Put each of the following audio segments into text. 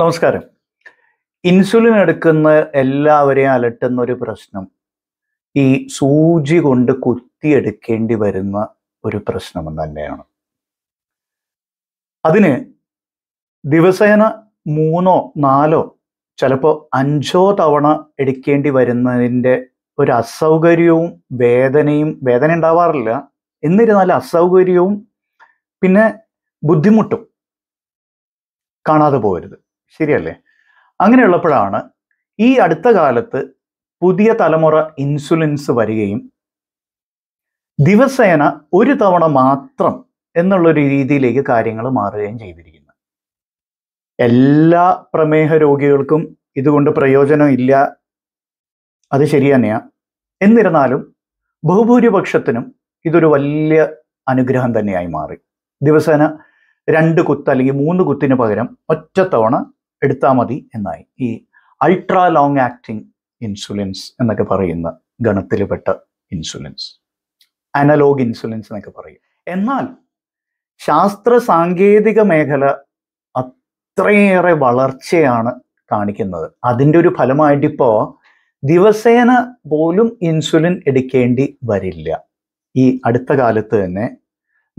നമസ്കാരം. ഇൻസുലിൻ എടുക്കുന്ന എല്ലാവരെയും അലട്ടുന്ന ഒരു പ്രശ്നം ഈ സൂചി കൊണ്ട് കുത്തിയെടുക്കേണ്ടി വരുന്ന ഒരു പ്രശ്നം തന്നെയാണ്. അതിന് ദിവസേന മൂന്നോ നാലോ ചിലപ്പോൾ അഞ്ചോ തവണ എടുക്കേണ്ടി വരുന്നതിന്റെ ഒരു അസൗകര്യവും വേദനയും വേദന ഉണ്ടാവാറില്ല. എന്നിരുന്നാലും അസൗകര്യവും പിന്നെ ബുദ്ധിമുട്ടും കാണാതെ പോകരുത്. ശരിയല്ലേ? അങ്ങനെയുള്ളപ്പോഴാണ് ഈ അടുത്ത കാലത്ത് പുതിയ തലമുറ ഇൻസുലിൻസ് വരികയും ദിവസേന ഒരു തവണ മാത്രം എന്നുള്ളൊരു രീതിയിലേക്ക് കാര്യങ്ങൾ മാറുകയും ചെയ്തിരിക്കുന്നു. എല്ലാ പ്രമേഹ രോഗികൾക്കും ഇതുകൊണ്ട് പ്രയോജനം ഇല്ല. അത് ശരി തന്നെയാ. എന്നിരുന്നാലും ബഹുഭൂരിപക്ഷത്തിനും ഇതൊരു വലിയ അനുഗ്രഹം തന്നെയായി മാറി. ദിവസേന രണ്ട് കുത്ത് അല്ലെങ്കിൽ മൂന്ന് കുത്തിന് പകരം ഒറ്റത്തവണ എടുത്താൽ മതി എന്നായി. ഈ അൾട്രാ ലോങ് ആക്ടിങ് ഇൻസുലിൻസ് എന്നൊക്കെ പറയുന്ന ഗണത്തിൽപ്പെട്ട ഇൻസുലിൻസ് അനലോഗ് ഇൻസുലിൻസ് എന്നൊക്കെ പറയും. എന്നാൽ ശാസ്ത്ര സാങ്കേതിക മേഖല അത്രയേറെ വളർച്ചയാണ് കാണിക്കുന്നത്. അതിന്റെ ഒരു ഫലമായിട്ട് ഇപ്പോൾ ദിവസേന പോലും ഇൻസുലിൻ എടുക്കേണ്ടി വരില്ല. ഈ അടുത്ത കാലത്ത് തന്നെ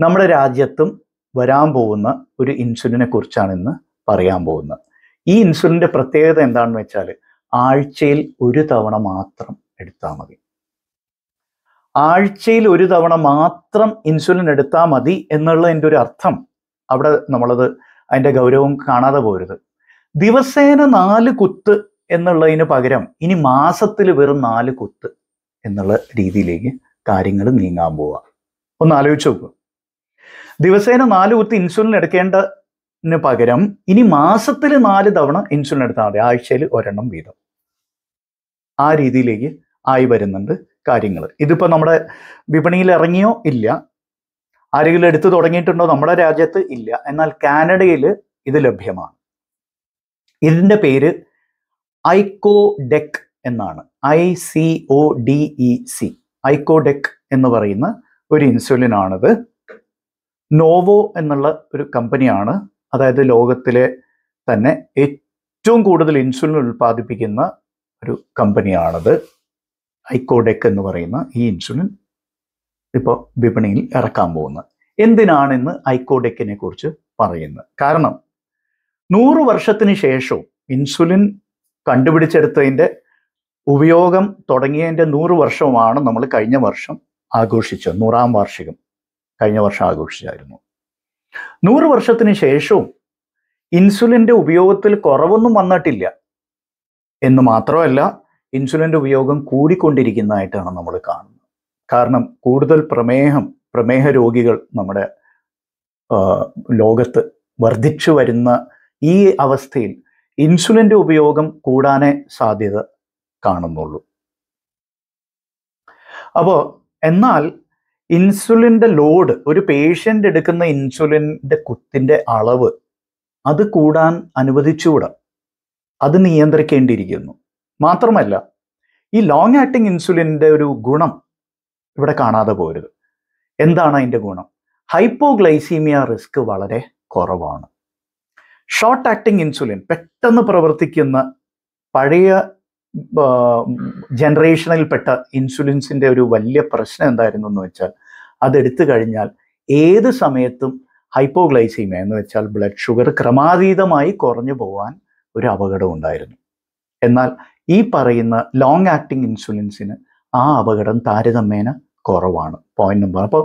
നമ്മുടെ രാജ്യത്തും വരാൻ പോകുന്ന ഒരു ഇൻസുലിനെ കുറിച്ചാണ് ഇന്ന് പറയാൻ പോകുന്നത്. ഈ ഇൻസുലിന്റെ പ്രത്യേകത എന്താണെന്ന് വെച്ചാൽ ആഴ്ചയിൽ ഒരു തവണ മാത്രം എടുത്താൽ മതി. ആഴ്ചയിൽ ഒരു തവണ മാത്രം ഇൻസുലിൻ എടുത്താൽ മതി എന്നുള്ളതിന്റെ ഒരു അർത്ഥം അവിടെ നമ്മളത് അതിന്റെ ഗൗരവം കാണാതെ പോരുത്. ദിവസേന നാല് കുത്ത് എന്നുള്ളതിന് പകരം ഇനി മാസത്തിൽ വെറും നാല് കുത്ത് എന്നുള്ള രീതിയിലേക്ക് കാര്യങ്ങൾ നീങ്ങാൻ പോവുക ഒന്ന് ആലോചിച്ച് നോക്കുക ദിവസേന നാല് കുത്ത് ഇൻസുലിൻ എടുക്കേണ്ടതിന് പകരം ഇനി മാസത്തിൽ നാല് തവണ ഇൻസുലിൻ എടുത്താൽ മതി. ആഴ്ചയിൽ ഒരെണ്ണം വീതം. ആ രീതിയിലേക്ക് ആയി വരുന്നുണ്ട് കാര്യങ്ങൾ ഇതിപ്പോൾ നമ്മുടെ വിപണിയിൽ ഇറങ്ങിയോ? ഇല്ല. ആരെങ്കിലും എടുത്തു തുടങ്ങിയിട്ടുണ്ടോ? നമ്മുടെ രാജ്യത്ത് ഇല്ല. എന്നാൽ കാനഡയിൽ ഇത് ലഭ്യമാണ്. ഇതിന്റെ പേര് ഐക്കോഡെക് എന്നാണ്. I C O D E C. Icodec എന്ന് പറയുന്ന ഒരു ഇൻസുലിൻ ആണിത്. നോവോ എന്നുള്ള ഒരു കമ്പനിയാണ് അതായത് ലോകത്തിലെ തന്നെ ഏറ്റവും കൂടുതൽ ഇൻസുലിൻ ഉൽപ്പാദിപ്പിക്കുന്ന ഒരു കമ്പനിയാണത്. ഐക്കോഡെക് എന്ന് പറയുന്ന ഈ ഇൻസുലിൻ ഇപ്പോൾ വിപണിയിൽ ഇറക്കാൻ പോകുന്നത്. എന്തിനാണെന്ന് ഐക്കോഡെക്കിനെ കുറിച്ച് പറയുന്നത്. കാരണം നൂറ് വർഷത്തിന് ശേഷവും ഇൻസുലിൻ കണ്ടുപിടിച്ചെടുത്തതിന്റെ ഉപയോഗം തുടങ്ങിയതിന്റെ നൂറ് വർഷമാണ് നമ്മൾ കഴിഞ്ഞ വർഷം ആഘോഷിച്ചത്. നൂറാം വാർഷികം കഴിഞ്ഞ വർഷം ആഘോഷിച്ചായിരുന്നു. നൂറ് വർഷത്തിന് ശേഷവും ഇൻസുലിന്റെ ഉപയോഗത്തിൽ കുറവൊന്നും വന്നിട്ടില്ല. എന്ന് മാത്രമല്ല ഇൻസുലിന്റെ ഉപയോഗം കൂടിക്കൊണ്ടിരിക്കുന്നതായിട്ടാണ് നമ്മൾ കാണുന്നത്. കാരണം കൂടുതൽ പ്രമേഹം പ്രമേഹ രോഗികൾ നമ്മുടെ ലോകത്ത് വർദ്ധിച്ചു വരുന്ന ഈ അവസ്ഥയിൽ ഇൻസുലിന്റെ ഉപയോഗം കൂടാനേ സാധ്യത കാണുന്നുള്ളൂ. അപ്പോൾ എന്നാൽ ഇൻസുലിന്റെ ലോഡ് ഒരു പേഷ്യന്റ് എടുക്കുന്ന ഇൻസുലിന്റെ കുത്തിന്റെ അളവ് അത് കൂടാൻ അനുവദിച്ചുകൂടാ. അത് നിയന്ത്രിക്കേണ്ടിയിരിക്കുന്നു. മാത്രമല്ല ഈ ലോങ് ആക്ടിങ് ഇൻസുലിന്റെ ഒരു ഗുണം ഇവിടെ കാണാതെ പോരുത്. എന്താണ് അതിന്റെ ഗുണം? ഹൈപ്പോഗ്ലൈസീമിയ റിസ്ക് വളരെ കുറവാണ്. ഷോർട്ട് ആക്ടിങ് ഇൻസുലിൻ പെട്ടെന്ന് പ്രവർത്തിക്കുന്ന പഴയ ജനറേഷനിൽപ്പെട്ട ഇൻസുലിൻസിന്റെ ഒരു വലിയ പ്രശ്നം എന്തായിരുന്നു എന്ന് വെച്ചാൽ അതെടുത്തു കഴിഞ്ഞാൽ ഏത് സമയത്തും ഹൈപ്പോഗ്ലൈസീമ എന്ന് വെച്ചാൽ ബ്ലഡ് ഷുഗർ ക്രമാതീതമായി കുറഞ്ഞു പോകാൻ ഒരു അപകടം ഉണ്ടായിരുന്നു. എന്നാൽ ഈ പറയുന്ന ലോങ് ആക്ടിങ് ഇൻസുലിൻസിന് ആ അപകടം താരതമ്യേന കുറവാണ്. പോയിന്റ് നമ്പർ അപ്പോൾ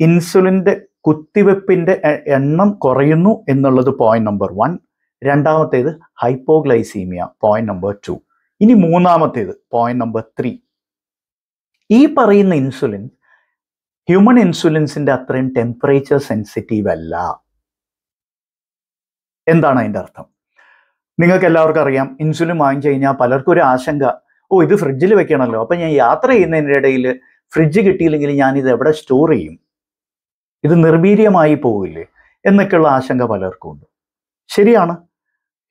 ഇൻസുലിന്റെ കുത്തിവെപ്പിന്റെ എണ്ണം കുറയുന്നു എന്നുള്ളത് പോയിന്റ് നമ്പർ വൺ രണ്ടാമത്തേത് ഹൈപ്പോഗ്ലൈസീമിയ. പോയിന്റ് നമ്പർ ടു ഇനി മൂന്നാമത്തേത് പോയിന്റ് നമ്പർ ത്രീ ഈ പറയുന്ന ഇൻസുലിൻ ഹ്യൂമൻ ഇൻസുലിൻസിന്റെ അത്രയും ടെമ്പറേച്ചർ സെൻസിറ്റീവ് അല്ല. എന്താണ് അതിന്റെ അർത്ഥം? നിങ്ങൾക്ക് എല്ലാവർക്കും അറിയാം ഇൻസുലിൻ വാങ്ങിച്ചു കഴിഞ്ഞാൽ പലർക്കും ഒരു ആശങ്ക ഓ ഇത് ഫ്രിഡ്ജിൽ വെക്കണമല്ലോ അപ്പൊ ഞാൻ യാത്ര ചെയ്യുന്നതിന്റെ ഇടയിൽ ഫ്രിഡ്ജ് കിട്ടിയില്ലെങ്കിൽ ഞാൻ ഇത് എവിടെ സ്റ്റോർ ചെയ്യും? ഇത് നിർവീര്യമായി പോവില്ലേ? എന്നൊക്കെയുള്ള ആശങ്ക പലർക്കും ഉണ്ട്. ശരിയാണ്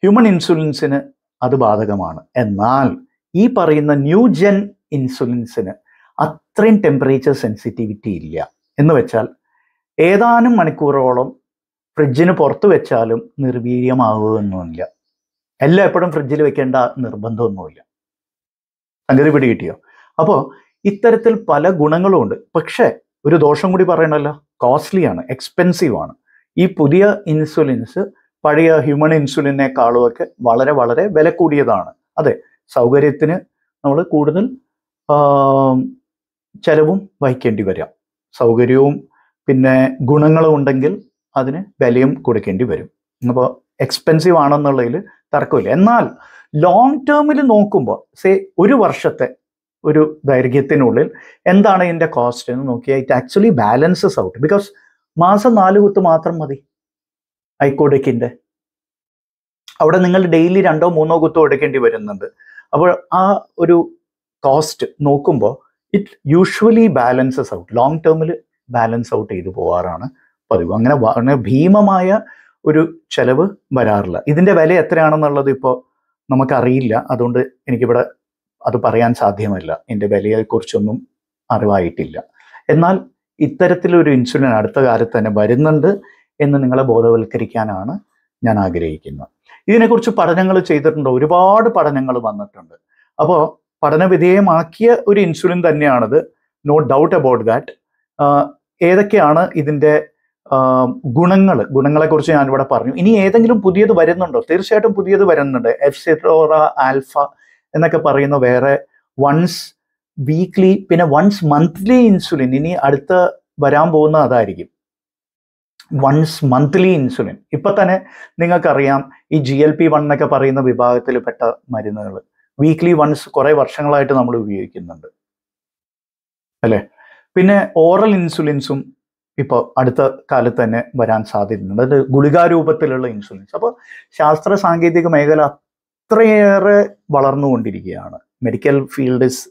ഹ്യൂമൻ ഇൻസുലിൻസിന് അത് ബാധകമാണ്. എന്നാൽ ഈ പറയുന്ന ന്യൂ ജെൻ ഇൻസുലിൻസിന് അത്രയും ടെമ്പറേച്ചർ സെൻസിറ്റിവിറ്റി ഇല്ല. എന്ന് വെച്ചാൽ ഏതാനും മണിക്കൂറോളം ഫ്രിഡ്ജിന് പുറത്ത് വെച്ചാലും നിർവീര്യമാവുകയൊന്നുമില്ല എല്ലാം എപ്പോഴും ഫ്രിഡ്ജിൽ വെക്കേണ്ട നിർബന്ധമൊന്നുമില്ല. സംഗതി പിടി കിട്ടിയോ? അപ്പോൾ ഇത്തരത്തിൽ പല ഗുണങ്ങളും ഉണ്ട് പക്ഷേ ഒരു ദോഷം കൂടി പറയണല്ലോ. കോസ്റ്റ്ലിയാണ് എക്സ്പെൻസീവാണ് ഈ പുതിയ ഇൻസുലിൻസ് പഴയ ഹ്യൂമൺ ഇൻസുലിനേക്കാളും ഒക്കെ വളരെ വളരെ വില കൂടിയതാണ് അതെ സൗകര്യത്തിന് നമ്മൾ കൂടുതൽ ചെലവും വഹിക്കേണ്ടി വരാം. സൗകര്യവും പിന്നെ ഗുണങ്ങളും ഉണ്ടെങ്കിൽ അതിന് വിലയും കൊടുക്കേണ്ടി വരും. അപ്പോൾ എക്സ്പെൻസീവ് ആണെന്നുള്ളതിൽ തർക്കമില്ല. എന്നാൽ ലോങ് ടേമിൽ നോക്കുമ്പോൾ സേ ഒരു വർഷത്തെ ഒരു ദൈർഘ്യത്തിനുള്ളിൽ എന്താണ് ഇതിന്റെ കോസ്റ്റ് എന്ന് നോക്കിയാൽ it actually balances out because മാസം നാല് കുത്ത് മാത്രം മതി. ഐക്കോഡെക്കിന്റെ അവിടെ നിങ്ങൾ ഡെയിലി രണ്ടോ മൂന്നോ കുത്തോ എടുക്കേണ്ടി വരുന്നുണ്ട്. അപ്പോൾ ആ ഒരു കോസ്റ്റ് നോക്കുമ്പോൾ it usually balances out long ടേമിൽ ബാലൻസ് ഔട്ട് ചെയ്തു പോവാറാണ് പതിവ്. അങ്ങനെ വളരെ ഭീമമായ ഒരു ചെലവ് വരാറില്ല. ഇതിന്റെ വില എത്രയാണെന്നുള്ളത് ഇപ്പോൾ നമുക്കറിയില്ല. അതുകൊണ്ട് എനിക്കിവിടെ അത് പറയാൻ സാധ്യമല്ല. എന്റെ വിലയെക്കുറിച്ചൊന്നും അറിവായിട്ടില്ല. എന്നാൽ ഇത്തരത്തിലൊരു ഇൻസുലിൻ അടുത്ത കാലത്ത് തന്നെ വരുന്നുണ്ട്. എന്ന് നിങ്ങളെ ബോധവൽക്കരിക്കാനാണ് ഞാൻ ആഗ്രഹിക്കുന്നത്. ഇതിനെക്കുറിച്ച് പഠനങ്ങൾ ചെയ്തിട്ടുണ്ട്. ഒരുപാട് പഠനങ്ങൾ വന്നിട്ടുണ്ട്. അപ്പോൾ പഠനവിധേയമാക്കിയ ഒരു ഇൻസുലിൻ തന്നെയാണിത്. നോ ഡൗട്ട് അബൌട്ട് ദാറ്റ് ഏതൊക്കെയാണ് ഇതിന്റെ ഗുണങ്ങൾ ഗുണങ്ങളെക്കുറിച്ച് ഞാനിവിടെ പറഞ്ഞു. ഇനി ഏതെങ്കിലും പുതിയത് വരുന്നുണ്ടോ? തീർച്ചയായിട്ടും പുതിയത് വരുന്നുണ്ട്. എഫ് സിറോറ ആൽഫ എന്നൊക്കെ പറയുന്ന വേറെ വൺസ് വീക്ക്ലി പിന്നെ വൺസ് മന്ത്ലി ഇൻസുലിൻ. ഇനി അടുത്ത വരാൻ പോകുന്ന അതായിരിക്കും. വൺസ് മന്ത്ലി ഇൻസുലിൻ ഇപ്പൊ തന്നെ നിങ്ങൾക്കറിയാം ഈ ജി എൽ പി വൺ എന്നൊക്കെ പറയുന്ന വിഭാഗത്തിൽപ്പെട്ട മരുന്നുകൾ. വീക്ക്ലി വൺസ് കുറെ വർഷങ്ങളായിട്ട് നമ്മൾ ഉപയോഗിക്കുന്നുണ്ട്. അല്ലേ? പിന്നെ ഓറൽ ഇൻസുലിൻസും ഇപ്പോൾ അടുത്ത കാലത്ത് തന്നെ വരാൻ സാധ്യതയുണ്ട്. അത് ഗുളികാരൂപത്തിലുള്ള ഇൻസുലിൻസ് അപ്പോൾ ശാസ്ത്ര സാങ്കേതിക മേഖല അത്രയേറെ വളർന്നുകൊണ്ടിരിക്കുകയാണ്. Medical field is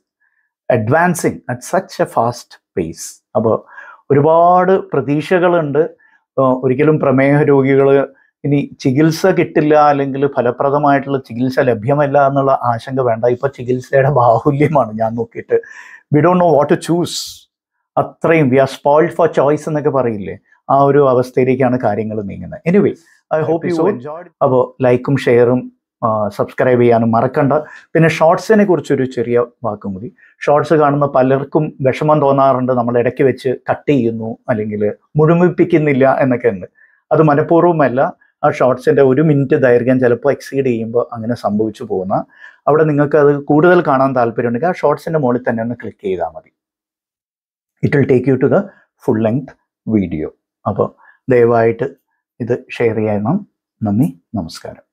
advancing at such a fast pace അപ്പോൾ ഒരുപാട് പ്രതീക്ഷകളുണ്ട് ഒരിക്കലും പ്രമേഹ രോഗികൾ ഇനി ചികിത്സ കിട്ടില്ല അല്ലെങ്കിൽ ഫലപ്രദമായിട്ടുള്ള ചികിത്സ ലഭ്യമല്ല എന്നുള്ള ആശങ്ക വേണ്ട. ഇപ്പൊ ചികിത്സയുടെ ബാഹുല്യമാണ് ഞാൻ നോക്കിയിട്ട്. We don't know what to choose അത്രയും we are spoiled for choice എന്നൊക്കെ പറയില്ലേ? ആ ഒരു അവസ്ഥയിലേക്കാണ് കാര്യങ്ങൾ നീങ്ങുന്നത്. Anyway I hope you enjoy അപ്പോൾ ലൈക്കും ഷെയറും സബ്സ്ക്രൈബ് ചെയ്യാനും മറക്കണ്ട. പിന്നെ ഷോർട്സിനെ കുറിച്ചൊരു ചെറിയ വാക്കും കൂടി. ഷോർട്സ് കാണുന്ന പലർക്കും വിഷമം തോന്നാറുണ്ട്. നമ്മൾ ഇടയ്ക്ക് വെച്ച് കട്ട് ചെയ്യുന്നു അല്ലെങ്കിൽ മുഴുമിപ്പിക്കുന്നില്ല എന്നൊക്കെ ഉണ്ട്. അത് മനഃപൂർവമല്ല. ആ ഷോർട്സിന്റെ ഒരു മിനിറ്റ് ദൈർഘ്യം ചിലപ്പോൾ എക്സീഡ് ചെയ്യുമ്പോൾ അങ്ങനെ സംഭവിച്ചു പോകുന്ന. അവിടെ നിങ്ങൾക്ക് അത് കൂടുതൽ കാണാൻ താല്പര്യമുണ്ടെങ്കിൽ ആ ഷോർട്സിന്റെ മുകളിൽ തന്നെ ഒന്ന് ക്ലിക്ക് ചെയ്താൽ മതി. It will take you to the full length video അപ്പോൾ ദയവായിട്ട് ഇത് ഷെയർ ചെയ്യണം നന്ദി. നമസ്കാരം.